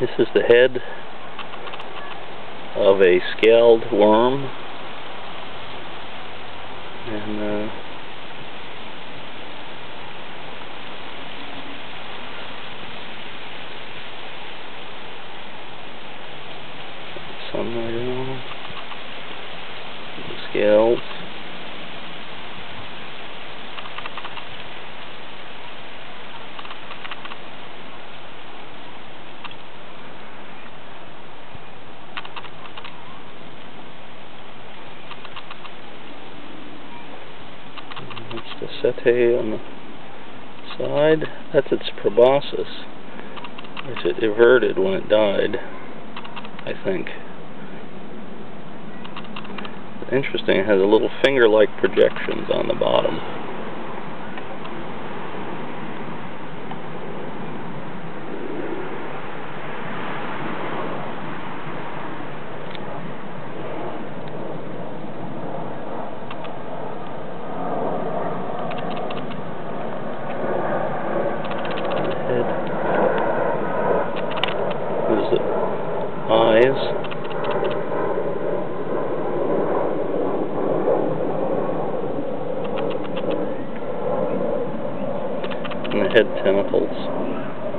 This is the head of a scaled worm. And uh, sunlight scales. That's the setae on the side. That's its proboscis, which it everted when it died, I think. Interesting, it has a little finger-like projections on the bottom. had tentacles.